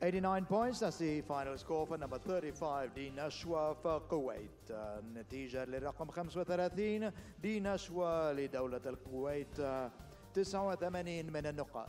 89 points that's the final score for number 35 دي نشوى فالكويت آه، النتيجة للرقم 35 دي نشوى لدولة الكويت 89 من النقاط